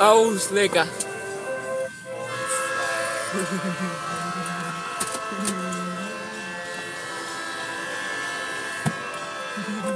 Oh, slicker.